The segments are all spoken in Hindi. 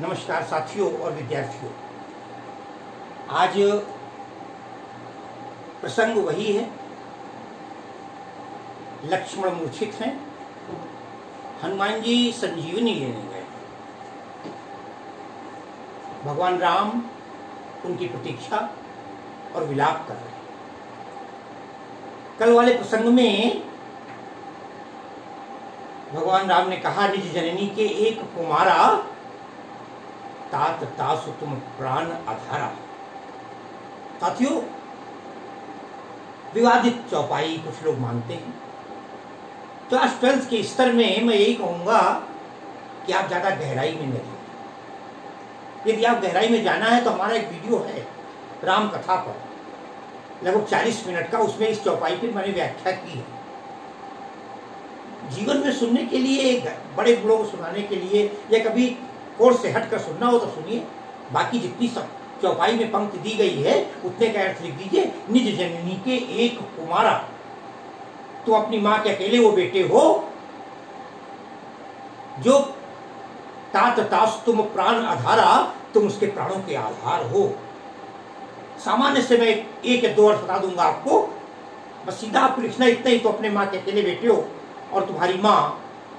नमस्कार साथियों और विद्यार्थियों। आज प्रसंग वही है। लक्ष्मण मूर्छित हैं। हनुमान जी संजीवनी लेने गए। भगवान राम उनकी प्रतीक्षा और विलाप कर रहे कल वाले प्रसंग में भगवान राम ने कहा, निज जननी के एक कुमारा तात तासु तुम प्राण आधारा साथियों, विवादित चौपाई कुछ लोग मानते हैं। क्लास ट्वेल्थ के स्तर में मैं यही कहूँगा कि आप ज़्यादा गहराई में नहीं यदि आप गहराई में जाना है तो हमारा एक वीडियो है राम कथा पर। लगभग 40 मिनट का उसमें इस चौपाई पर मैंने व्याख्या की है। जीवन में सुनने के लिए, बड़े बूढ़ों को सुनाने के लिए या कभी कोर्स से हटकर सुनना हो तो सुनिए। बाकी जितनी सब चौपाई में पंक्ति दी गई है, उतने का अर्थ लिख दीजिए। निज जननी के एक कुमारा तुम अपनी माँ के अकेले वो बेटे हो, जो तात तास तुम प्राण आधारा, तुम उसके प्राणों के आधार हो। सामान्य से मैं एक या दो अर्थ बता दूँगा आपको। बस सीधा आपको लिखना इतना ही तो अपने माँ के अकेले बेटे हो, और तुम्हारी माँ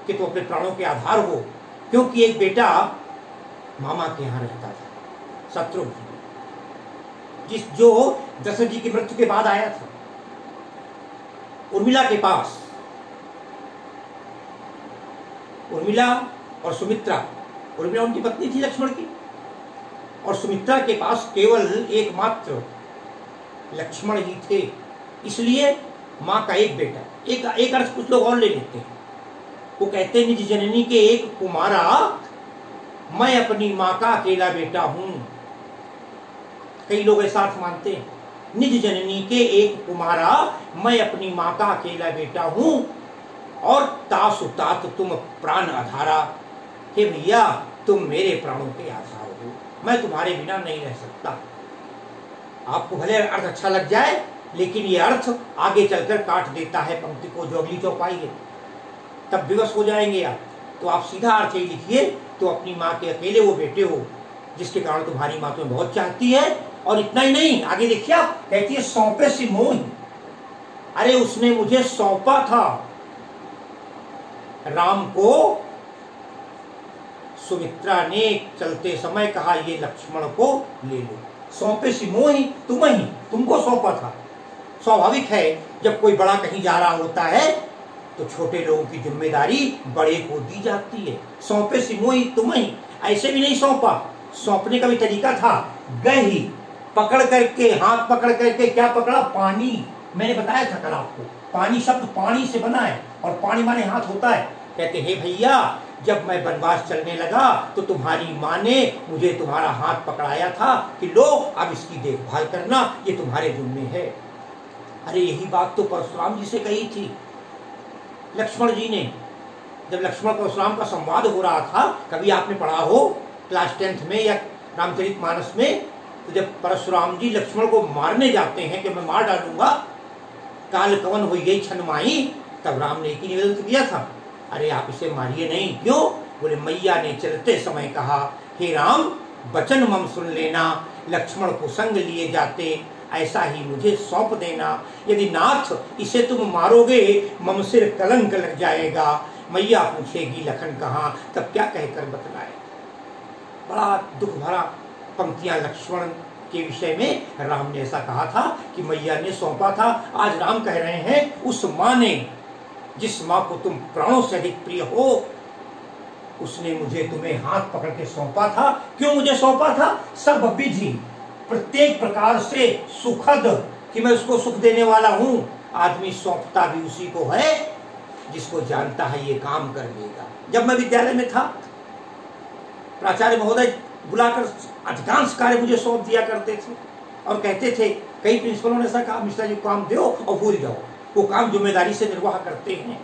के तो अपने प्राणों के आधार हो। क्योंकि एक बेटा मामा के यहाँ रहता था शत्रुघ्न जिस जो दशरथ जी की मृत्यु के बाद आया था, उर्मिला के पास, उर्मिला और सुमित्रा, उर्मिला उनकी पत्नी थी लक्ष्मण की, और सुमित्रा के पास केवल एकमात्र लक्ष्मण ही थे। इसलिए माँ का एक बेटा, एक एक अर्थ कुछ लोग और ले लेते हैं। वो कहते हैं, निज जननी के एक कुमारा मैं अपनी माँ का अकेला बेटा हूँ। कई लोग ऐसा मानते हैं। निज जननी के एक कुमारा, मैं अपनी माँ का अकेला बेटा हूँ। और तासु तात तुम प्राण आधारा। हे भैया, तुम मेरे प्राणों के आधार हो। मैं तुम्हारे बिना नहीं रह सकता। आपको भले अर्थ अच्छा लग जाए, लेकिन ये अर्थ आगे चलकर काट देता है पंक्ति को जो अगली चौपाई है। तब विवश हो जाएँगे आप। तो आप सीधा अर्थ ही लिखिए। तो अपनी माँ के अकेले वो बेटे हो, जिसके कारण तुम्हारी माँ तुम्हें बहुत चाहती है, और इतना ही नहीं, आगे देखिए आप, कहती है, सौंपे से मोह अरे उसने मुझे सौंपा था। राम को सुमित्रा ने चलते समय कहा, ये लक्ष्मण को ले लो। सौंपे से मोह ही, तुम ही, तुमको सौंपा था। स्वाभाविक है, जब कोई बड़ा कहीं जा रहा होता है तो छोटे लोगों की ज़िम्मेदारी बड़े को दी जाती है। सौंपे सिमोही तुम ही ऐसे भी नहीं सौंपा। सौंपने का भी तरीका था गए ही, पकड़ करके, हाथ पकड़ करके, क्या पकड़ा? पानी। मैंने बताया था कल आपको, पानी शब्द पानी से बना है, और पानी माने हाथ होता है। कहते, हे भैया, जब मैं वनवास चलने लगा तो तुम्हारी माँ ने मुझे तुम्हारा हाथ पकड़ाया था कि लो, अब इसकी देखभाल करना, ये तुम्हारे जुम्मे है। अरे, यही बात तो परशुराम जी से कही थी। लक्ष्मण जी ने, जब लक्ष्मण परशुराम का संवाद हो रहा था, कभी आपने पढ़ा हो, क्लास टेंथ में या रामचरित मानस में तो जब परशुराम जी लक्ष्मण को मारने जाते हैं कि मैं मार डालूँगा, काल कवन हो गई छन माई, तब राम ने एक ही निवेदन किया था। अरे आप इसे मारिए नहीं, क्यों? बोले, मैया ने चलते समय कहा, हे राम वचन मम सुन लेना, लक्ष्मण को संग लिए जाते ऐसा ही मुझे सौंप देना। यदि नाथ इसे तुम मारोगे मम सिर कलंक लग जाएगा। मैया पूछेगी, लखन कहा? तब क्या कहकर बतलाए। बड़ा दुख भरा पंक्तियाँ लक्ष्मण के विषय में राम ने ऐसा कहा था कि मैया ने सौंपा था। आज राम कह रहे हैं, उस माँ ने, जिस माँ को तुम प्राणों से अधिक प्रिय हो, उसने मुझे तुम्हें हाथ पकड़ के सौंपा था। क्यों मुझे सौंपा था? सब विधि प्रत्येक प्रकार से सुखद कि मैं उसको सुख देने वाला हूँ। आदमी सौंपता भी उसी को है, जिसको जानता है ये काम कर लेगा। जब मैं विद्यालय में था, प्राचार्य महोदय बुलाकर अधिकांश कार्य मुझे सौंप दिया करते थे और कहते थे, कई प्रिंसिपलों ने ऐसा कहा मिश्रा जी, काम दो और भूल जाओ। वो काम ज़िम्मेदारी से निर्वाह करते हैं।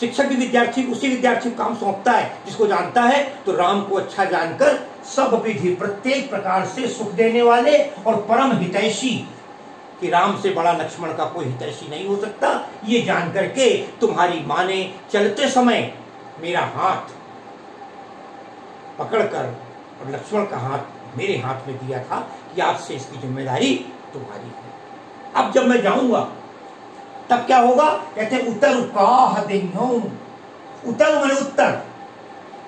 शिक्षक भी विद्यार्थी, उसी विद्यार्थी को काम सौंपता है, जिसको जानता है तो राम को अच्छा जानकर सब विधि प्रत्येक प्रकार से सुख देने वाले और परम हितैषी, कि राम से बड़ा लक्ष्मण का कोई हितैषी नहीं हो सकता, ये जान करके तुम्हारी माँ ने चलते समय मेरा हाथ पकड़कर और लक्ष्मण का हाथ मेरे हाथ में दिया था कि आज से इसकी ज़िम्मेदारी तुम्हारी है। अब जब मैं जाऊँगा तब क्या होगा? कहते उतर काह उतर मैंने उत्तर।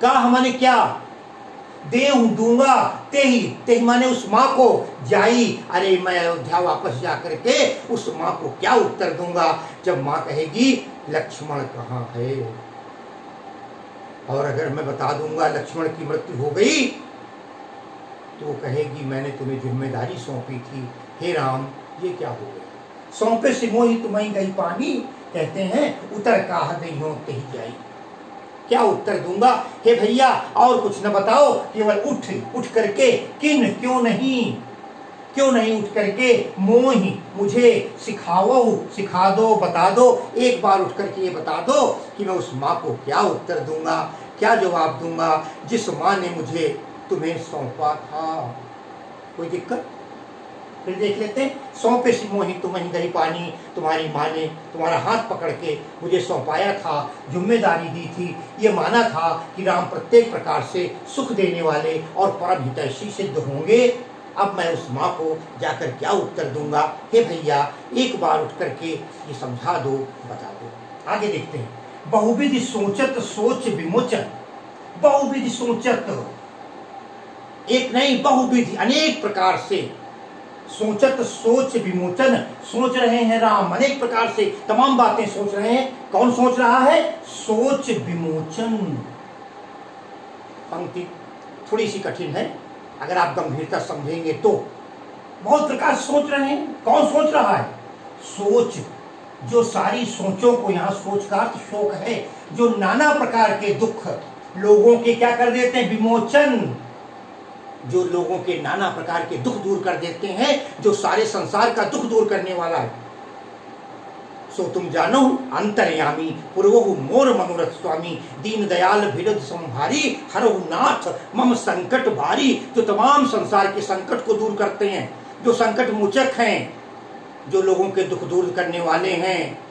काह मैंने क्या? दे दूँगा ते ही ते ही माने उस माँ को जाई। अरे, मैं अयोध्या वापस जा करके उस माँ को क्या उत्तर दूँगा? जब माँ कहेगी, लक्ष्मण कहाँ है? और अगर मैं बता दूँगा, लक्ष्मण की मृत्यु हो गई तो कहेगी, मैंने तुम्हें ज़िम्मेदारी सौंपी थी। हे राम, ये क्या हो गया? सौंपे से मोही तुम्हें गई पानी कहते हैं, उतर काह दही हो ते ही जाई। क्या उत्तर दूँगा? हे भैया, और कुछ न बताओ, केवल उठ उठ करके किन, क्यों नहीं? क्यों नहीं उठ करके? मोही, मुझे सिखाओ, सिखा दो, बता दो, एक बार उठ करके ये बता दो कि मैं उस माँ को क्या उत्तर दूँगा, क्या जवाब दूँगा, जिस माँ ने मुझे तुम्हें सौंपा था। कोई दिक्कत? फिर देख लेते हैं, सौंपे सिमोही तुम दही पानी, तुम्हारी माँ ने तुम्हारा हाथ पकड़ के मुझे सौंपाया था, ज़िम्मेदारी दी थी। ये माना था कि राम प्रत्येक प्रकार से सुख देने वाले और परम हितैषी सिद्ध होंगे। अब मैं उस माँ को जाकर क्या उत्तर दूँगा? हे भैया, एक बार उठ करके ये समझा दो, बता दो। आगे देखते हैं। बहुविधि सोचत सोच विमोचन, बहुविधि सोचत। एक नहीं, बहुविधि अनेक प्रकार से सोचत सोच विमोचन। सोच रहे हैं राम। अनेक प्रकार से तमाम बातें सोच रहे हैं। कौन सोच रहा है? सोच विमोचन। पंक्ति थोड़ी सी कठिन है। अगर आप गंभीरता समझेंगे तो। बहुत प्रकार सोच रहे हैं। कौन सोच रहा है? सोच। जो सारी सोचों को यहाँ सोच का शोक है। जो नाना प्रकार के दुख। लोगों के क्या कर देते हैं? विमोचन। जो लोगों के नाना प्रकार के दुख दूर कर देते हैं, जो सारे संसार का दुख दूर करने वाला है। सो तुम जानो, अंतर्यामी, पूर्वहु मोर मनोरथ स्वामी दीन दयाल विरुद्ध संहारी हर नाथ, मम संकट भारी, जो तमाम संसार के संकट को दूर करते हैं, जो संकट मोचक हैं, जो लोगों के दुख दूर करने वाले हैं।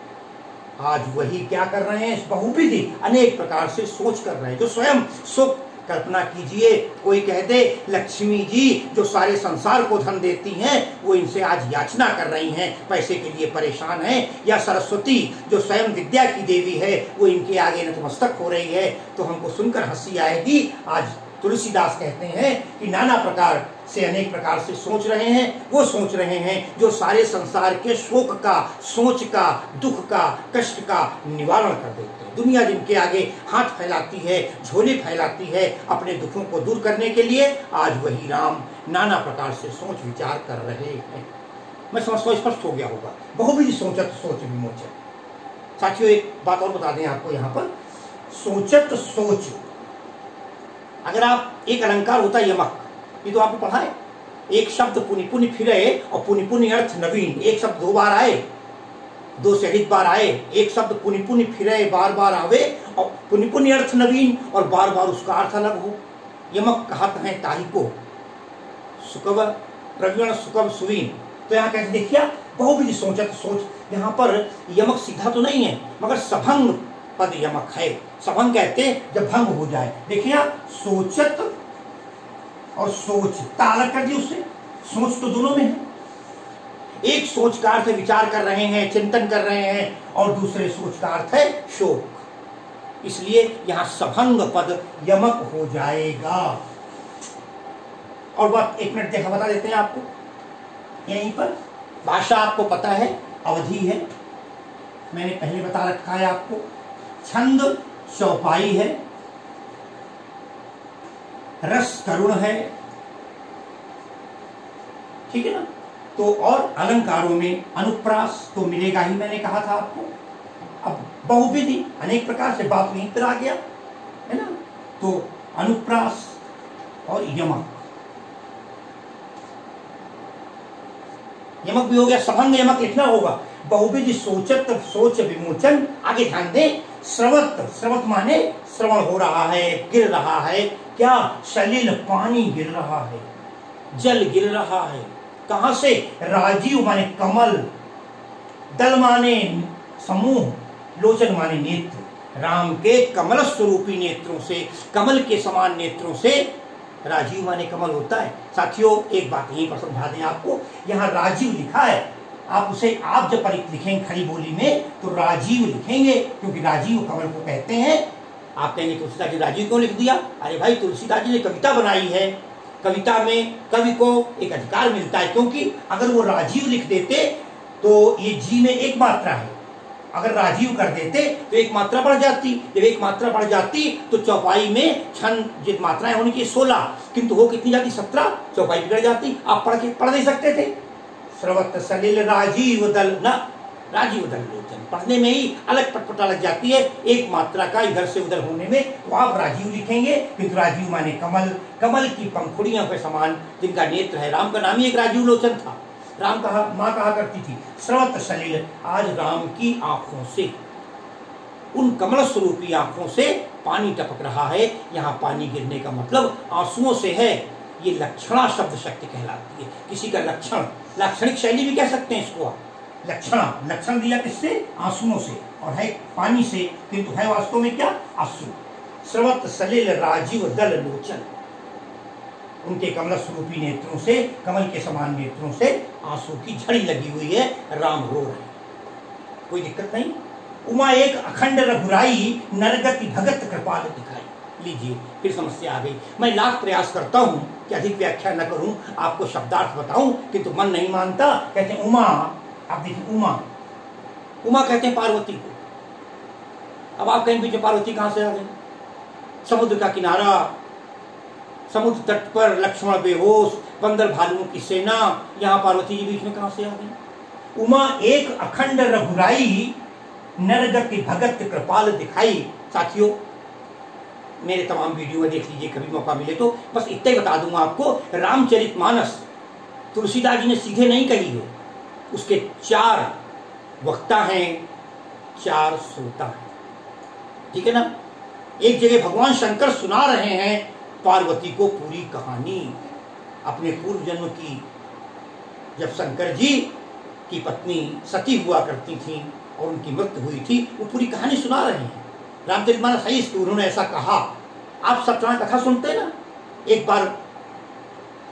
आज वही क्या कर रहे हैं? बहुविधि अनेक प्रकार से सोच कर रहे हैं, जो स्वयं सुख कल्पना कीजिए, कोई कह दे, लक्ष्मी जी, जो सारे संसार को धन देती हैं, वो इनसे आज याचना कर रही हैं, पैसे के लिए परेशान हैं, या सरस्वती, जो स्वयं विद्या की देवी है, वो इनके आगे नतमस्तक हो रही है तो हमको सुनकर हँसी आएगी। आज तुलसीदास कहते हैं कि नाना प्रकार से अनेक प्रकार से सोच रहे हैं, वो सोच रहे हैं जो सारे संसार के शोक का, सोच का, दुख का, कष्ट का निवारण कर देते हैं। दुनिया जिनके आगे हाथ फैलाती है, झोले फैलाती है अपने दुखों को दूर करने के लिए, आज वही राम नाना प्रकार से सोच विचार कर रहे हैं। मैं समझता हूँ, स्पष्ट हो गया होगा। बहुविधि सोचत, सोच विमोचन साथियों, एक बात और बता दें आपको यहाँ पर। सोचत, सोच। अगर आप एक अलंकार होता यमक ये तो आपको पढ़ा है। एक शब्द पुनि पुनि फिरे और पुनि पुनि अर्थ नवीन। एक शब्द दो बार आए, दो से अधिक बार आए। एक शब्द पुनि पुनि फिरे, बार बार आवे और पुनि पुनि अर्थ नवीन और बार बार उसका अर्थ अलग हो। यमक कहत है ताही को सुकव, प्रवीण सुकव सुवीन। तो यहाँ कहते देखिए बहुविधि सोचत सोच। यहाँ पर यमक सीधा तो नहीं है, मगर सभंग पद यमक है। सभंग कहते जब भंग हो जाए। देखिए सोचत और सोच तालक कर दी उससे सोच तो दोनों में है। एक सोच का अर्थ विचार कर रहे हैं, चिंतन कर रहे हैं, और दूसरे सोच का अर्थ है शोक। इसलिए यहाँ सभंग पद यमक हो जाएगा। और बात एक मिनट देखा, बता देते हैं आपको। यहीं पर भाषा आपको पता है, अवधि है। मैंने पहले बता रखा है आपको। छंद चौपाई है। रस करुण है। ठीक है ना? तो और अलंकारों में अनुप्रास तो मिलेगा ही, मैंने कहा था आपको। अब बहुविधि, अनेक प्रकार से बात नहीं पर आ गया, है ना? तो अनुप्रास और यमक। यमक भी हो गया, सभंग यमक लिखना होगा। बहुविधि सोचत, सोच विमोचन, आगे ध्यान दे। स्रवत स्रवत माने श्रवण हो रहा है, गिर रहा है क्या सलील पानी गिर रहा है? जल गिर रहा है। कहा से? राजीव माने कमल। दल माने समूह, लोचन माने नेत्र। राम के कमल स्वरूपी नेत्रों से, कमल के समान नेत्रों से राजीव माने कमल होता है। साथियों, एक बात यहीं पर समझा दें आपको। यहाँ राजीव लिखा है। आप उसे, आप जब लिखेंगे खड़ी बोली में तो राजीव लिखेंगे, क्योंकि राजीव कमल को कहते हैं। आप कहेंगे तुलसीदास जी राजीव क्यों लिख दिया? अरे भाई तुलसीदास जी ने कविता बनाई है। कविता में कवि को एक अधिकार मिलता है, क्योंकि अगर वो राजीव लिख देते तो ये जी में एक मात्रा है। अगर राजीव कर देते तो एक मात्रा बढ़ जाती। जब एक मात्रा बढ़ जाती तो चौपाई में छन जित मात्राएँ होनी चाहिए, सोलह। किंतु हो कितनी जाती? सत्रह। चौपाई बिगड़ जाती। आप पढ़ के, पढ़ नहीं सकते थे। स्रवत सलिल राजीव दल न राजीव दल लोचन पढ़ने में ही अलग पटपटा लग जाती है। एक मात्रा का इधर से उधर होने में तो आप राजीव लिखेंगे। किंतु राजीव माने कमल। कमल की पंखुड़ियों के समान, जिनका नेत्र है। राम का नाम ही एक राजीव लोचन था। राम कहा, माँ कहा करती थी स्रवत सलिल, आज राम की आँखों से, उन कमल स्वरूपी आँखों से पानी टपक रहा है। यहाँ पानी गिरने का मतलब आंसुओं से है। ये लक्षणा शब्द शक्ति कहलाती है। किसी का लक्षण, लाक्षणिक शैली भी कह सकते हैं इसको आप। लक्षणा, लक्षण दिया किससे? आंसुओं से। और है पानी से। किंतु है वास्तव में क्या? आँसू। स्रवत सलिल, राजीव, दल, लोचन। उनके कमल स्वरूपी नेत्रों से, कमल के समान नेत्रों से आँसू की झड़ी लगी हुई है। राम रो रहे कोई दिक्कत नहीं? उमा एक अखंड रघुराई, नरगति भगत कृपाल दिखाई। लीजिए, फिर समस्या आ गई। मैं लाख प्रयास करता हूँ कि अधिक व्याख्या न करूँ। आपको शब्दार्थ बताऊँ, किंतु मन नहीं मानता। कहते उमा आप देखिए, उमा। उमा कहते हैं पार्वती को। अब आप कहीं पीछे पार्वती कहाँ से आ गई? समुद्र का किनारा, समुद्र तट पर लक्ष्मण बेहोश, बंदर भालुओं की सेना, यहाँ पार्वती जी बीच में कहाँ से आ गई? उमा एक अखंड रघुराई नरगति भगत कृपाल दिखाई। साथियों, मेरे तमाम वीडियो में देख लीजिए, कभी मौका मिले तो बस इतना ही बता दूँगा आपको। रामचरित मानस तुलसीदास जी ने सीधे नहीं कही है। उसके चार वक्ता हैं, चार श्रोता हैं। ठीक है ना? एक जगह भगवान शंकर सुना रहे हैं पार्वती को पूरी कहानी, अपने पूर्व जन्म की। जब शंकर जी की पत्नी सती हुआ करती थी और उनकी मृत्यु हुई थी, वो पूरी कहानी सुना रहे हैं। रामचरित मानस है इसकी उन्होंने ऐसा कहा। आप सत्यनारायण कथा सुनते हैं ना? एक बार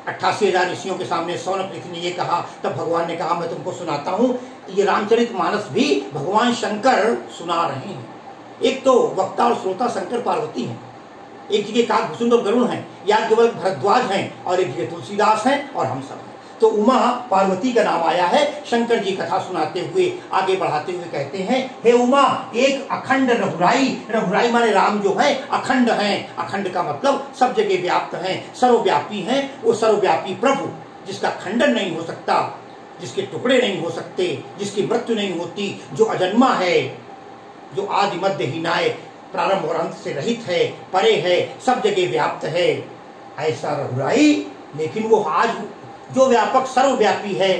अट्ठासी हज़ार ऋषियों के सामने सौनक ने ये कहा, तब भगवान ने कहा, मैं तुमको सुनाता हूँ। ये रामचरित मानस भी भगवान शंकर सुना रहे हैं। एक तो वक्ता और श्रोता शंकर पार्वती हैं। एक जगह काकभूषण और गरुण हैं। या केवल भरद्वाज हैं और एक जगह तुलसीदास हैं और हम सब हैं। तो उमा पार्वती का नाम आया है, शंकर जी कथा सुनाते हुए आगे बढ़ाते हुए कहते हैं, हे उमा, एक अखंड रघुराई रघुराई माने राम जो है, अखंड हैं। अखंड का मतलब सब जगह व्याप्त हैं, सर्वव्यापी हैं, वो सर्वव्यापी प्रभु, जिसका खंडन नहीं हो सकता, जिसके टुकड़े नहीं हो सकते, जिसकी मृत्यु नहीं होती, जो अजन्मा है, जो आदि मध्य हिनाय प्रारंभ और अंत से रहित है, परे है, सब जगह व्याप्त है। ऐसा रघुराई, लेकिन वो आज जो व्यापक सर्वव्यापी है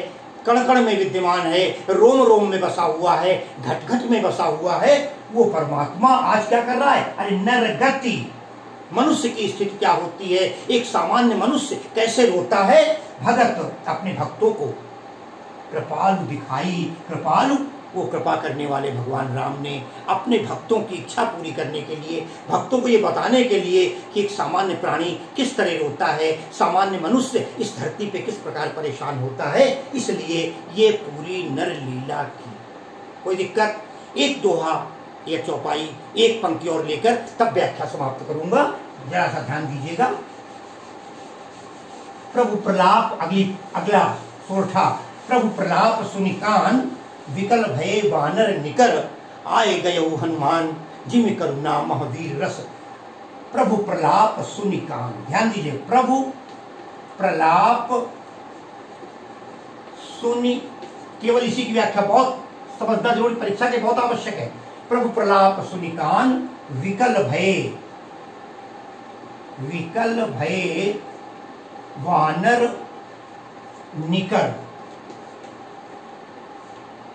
कण कण में विद्यमान है रोम रोम में बसा हुआ है घट घट में बसा हुआ है, वो परमात्मा आज क्या कर रहा है? अरे नर गति मनुष्य की स्थिति क्या होती है? एक सामान्य मनुष्य कैसे रोता है? भगत अपने भक्तों को, कृपालु दिखाई, कृपालु वो कृपा करने वाले भगवान राम ने अपने भक्तों की इच्छा पूरी करने के लिए, भक्तों को ये बताने के लिए कि एक सामान्य प्राणी किस तरह रोता है, सामान्य मनुष्य इस धरती पे किस प्रकार परेशान होता है, इसलिए ये पूरी नर लीला की। कोई दिक्कत? एक दोहा या चौपाई, एक पंक्ति और लेकर तब व्याख्या समाप्त करूँगा। जरा सा ध्यान दीजिएगा। प्रभु प्रलाप अगली अगला सोरठा प्रभु प्रलाप सुनिकान विकल भय वानर निकर आए गय हनुमान, जिम करुणा महावीर रस। प्रभु प्रलाप सुनिकान ध्यान दीजिए, प्रभु प्रलाप सुनि। केवल इसी की व्याख्या बहुत समझना ज़रूरी, परीक्षा के बहुत आवश्यक है। प्रभु प्रलाप सुनिकान विकल भय विकल भय वानर निकर।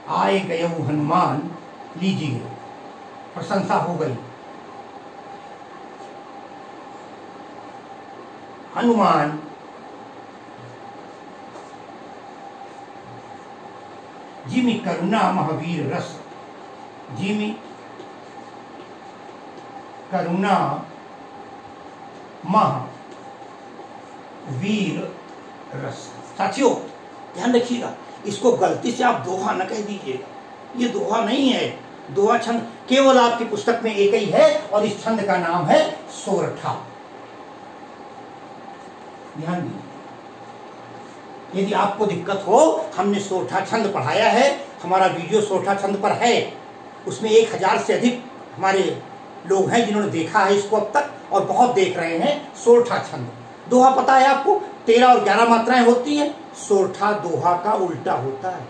आए गए हनुमान, लीजिए। प्रशंसा हो गई। हनुमान, जिमी करुणा महावीर रस। जिमी करुणा मह वीर रस। साथियों, ध्यान रखिएगा इसको गलती से आप दोहा न कह दीजिएगा ये दोहा नहीं है। दोहा छंद केवल आपकी पुस्तक में एक ही है और इस छंद का नाम है सोरठा। ध्यान दीजिए। यदि आपको दिक्कत हो, हमने सोरठा छंद पढ़ाया है, हमारा वीडियो सोरठा छंद पर है, उसमें एक हज़ार से अधिक हमारे लोग हैं जिन्होंने देखा है इसको अब तक और बहुत देख रहे हैं सोरठा छंद। दोहा पता है आपको? तेरह और ग्यारह मात्राएँ होती हैं सोरठा दोहा का उल्टा होता है।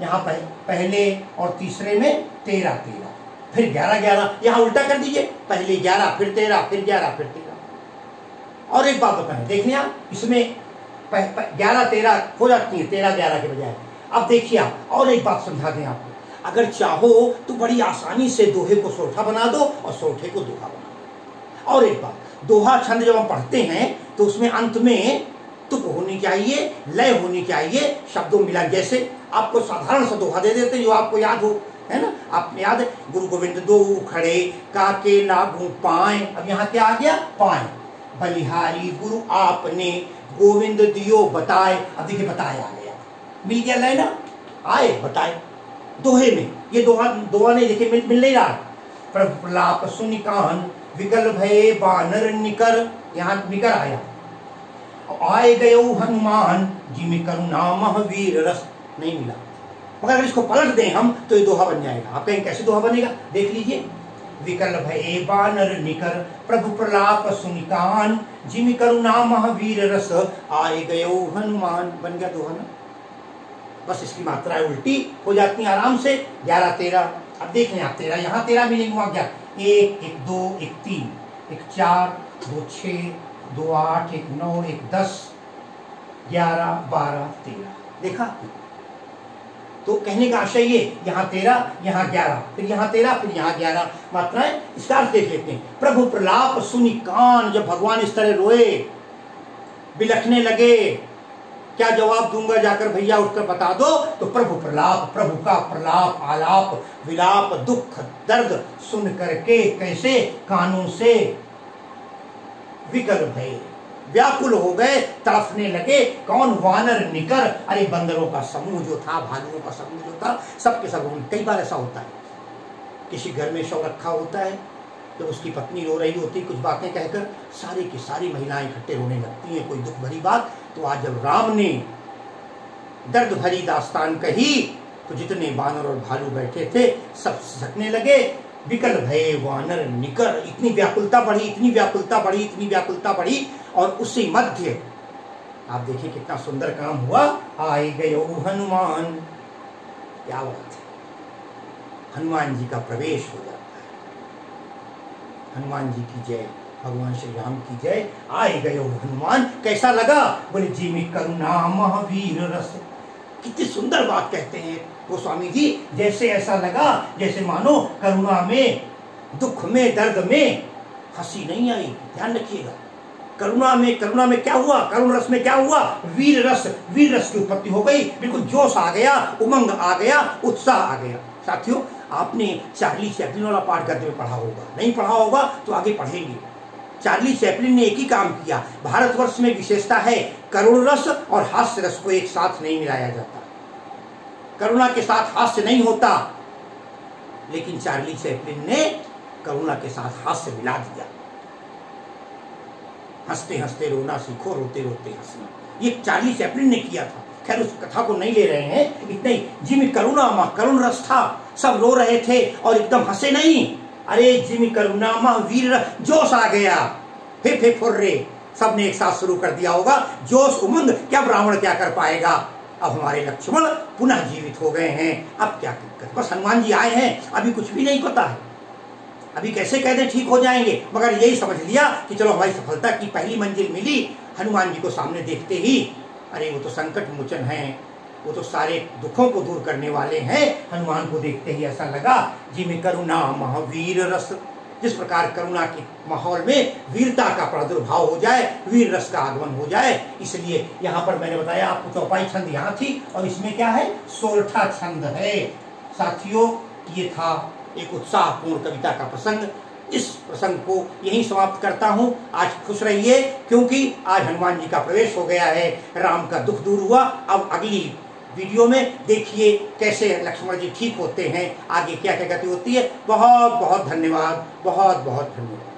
यहाँ पह, पहले और तीसरे में तेरह तेरह। फिर ग्यारह ग्यारह। यहाँ उल्टा कर दीजिए। पहले ग्यारह फिर तेरह फिर ग्यारह फिर तेरह। और एक बात बताएँ देखिए आप इसमें ग्यारह तेरह हो जाती है तेरह ग्यारह के बजाय। अब देखिए आप और एक बात समझा दें आपको। अगर चाहो तो बड़ी आसानी से दोहे को सोठा बना दो और सोठे को दोहा बना दो। और एक बात दोहा छंद जब हम पढ़ते हैं तो उसमें अंत में तुक होनी चाहिए लय होनी चाहिए शब्दों मिला जैसे। आपको साधारण सा दोहा दे देते जो आपको याद हो है ना? आप याद गुरु गोविंद दो खड़े काके लागू पाए। अब यहाँ क्या आ गया? पाए। बलिहारी गुरु आपने गोविंद दियो बताए। अब देखिए बताए आ गया। मिल गया लय ना? आए बताए। दोहे में। ये दोहा दोहा नहीं देखिए मिल, मिल नहीं रहा। प्रलाप सुनिकान विकल भय बानर निकर यहाँ निकर आया। आए गए हनुमान, जिमी करुणा महावीर रस नहीं मिला। मगर अगर इसको पलट दें हम तो ये दोहा बन जाएगा। आप कहें, कैसे दोहा बनेगा? देख लीजिए। विकल भय बानर निकर, प्रभु प्रलाप सुनिकान जिमी करुणा महावीर रस, आए गए हनुमान। बन गया दोहा ना? बस इसकी मात्राएँ उल्टी हो जाती है आराम से। ग्यारह तेरह। अब देख लें, आप तेरह, यहाँ तेरह मिलेंगे, वहाँ क्या? एक एक दो, एक तीन, एक चार, दो छ दो आठ, एक नौ, एक दस, ग्यारह, बारह, तेरह। देखा? तो कहने का आशय ये, यहाँ तेरह, यहाँ ग्यारह, फिर यहाँ तेरह, फिर यहाँ ग्यारह। मात्राएँ इसका अर्थ देख लेते हैं। प्रभु प्रलाप सुनी कान जब भगवान इस तरह रोए, बिलखने लगे क्या जवाब दूँगा जाकर भैया उठकर बता दो? तो प्रभु प्रलाप, प्रभु का प्रलाप, आलाप, विलाप, दुख, दर्द सुन करके कैसे कानों से विकल भय, व्याकुल हो गए, तड़फने लगे, कौन वानर निकर? अरे बंदरों का समूह जो था, भालुओं का समूह जो था, सबके सब कई बार ऐसा होता है। किसी घर में शव रखा होता है तो उसकी पत्नी रो रही होती, कुछ बातें कहकर सारी की सारी महिलाएँ इकट्ठे रोने लगती हैं, कोई दुख भरी बात। तो आज जब राम ने दर्द भरी दास्तान कही तो जितने बानर और भालू बैठे थे, सब सकने लगे। विकल भय, वानर, निकर, इतनी व्याकुलता बढ़ी, इतनी व्याकुलता बढ़ी, इतनी व्याकुलता बढ़ी, और उसी मध्य, आप देखिए कितना सुंदर काम हुआ। आए गए हनुमान। क्या बात है। हनुमान जी का प्रवेश हो है हनुमान जी की जय, भगवान श्री राम की जय। आए गए हनुमान, कैसा लगा? बोले, जी में करुणा महावीर रस। कितनी सुंदर बात कहते हैं गोस्वामी जी। जैसे ऐसा लगा, जैसे मानो करुणा में, दुख में, दर्द में हँसी नहीं आई। ध्यान रखिएगा। करुणा में करुणा में क्या हुआ? करुण रस में क्या हुआ? वीर रस वीर रस की उत्पत्ति हो गई। बिल्कुल जोश आ गया, उमंग आ गया, उत्साह आ गया। साथियों आपने चार्ली चैपलिन वाला पाठ गद्य में पढ़ा होगा। नहीं पढ़ा होगा तो आगे पढ़ेंगे। चार्ली चैपलिन ने एक ही काम किया। भारतवर्ष में विशेषता है करुण रस और हास्य रस को एक साथ नहीं मिलाया जाता। करुणा के साथ हास्य नहीं होता, लेकिन चार्ली चैपलिन ने करुणा के साथ हास्य मिला दिया। हँसते हँसते रोना सीखो रोते रोते हंसना। ये चार्ली चैपलिन ने किया था। खैर उस कथा को नहीं ले रहे हैं। इतने जिमी करुणा माँ करुण रस था सब रो रहे थे और एकदम हंसे नहीं। अरे जिमी करुणा माँ वीर जोश आ गया। हे फे फुर्रे सबने एक साथ शुरू कर दिया होगा। जोश उमंग, क्या ब्राह्मण क्या कर पाएगा? अब हमारे लक्ष्मण पुनः जीवित हो गए हैं। अब क्या दिक्कत? बस हनुमान जी आए हैं। अभी कुछ भी नहीं पता है। अभी कैसे कहते ठीक हो जाएँगे? मगर यही समझ लिया कि चलो हमारी सफलता की पहली मंजिल मिली। हनुमान जी को सामने देखते ही अरे, वो तो संकट मोचन है। वो तो सारे दुखों को दूर करने वाले हैं। हनुमान को देखते ही ऐसा लगा, जी में करुणा महावीर रस। जिस प्रकार करुणा के माहौल में वीरता का प्रादुर्भाव हो जाए, वीर रस का आगमन हो जाए, इसलिए यहाँ पर मैंने बताया, आपको चौपाई छंद यहाँ थी, और इसमें क्या है? सोलठा छंद है। साथियों, ये था एक उत्साहपूर्ण कविता का प्रसंग। इस प्रसंग को यहीं समाप्त करता हूँ। आज खुश रहिए, क्योंकि आज हनुमान जी का प्रवेश हो गया है। राम का दुख दूर हुआ। अब अगली वीडियो में देखिए कैसे लक्ष्मण जी ठीक होते हैं। आगे क्या क्या गति होती है। बहुत बहुत धन्यवाद। बहुत बहुत धन्यवाद।